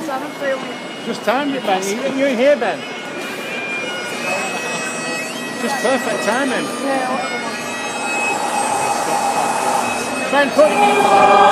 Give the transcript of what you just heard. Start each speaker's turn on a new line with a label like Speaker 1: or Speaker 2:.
Speaker 1: haven't filmed.
Speaker 2: Just timed it, Ben. You're here, Ben. Just perfect timing.
Speaker 1: Yeah.
Speaker 2: Ben, put, it.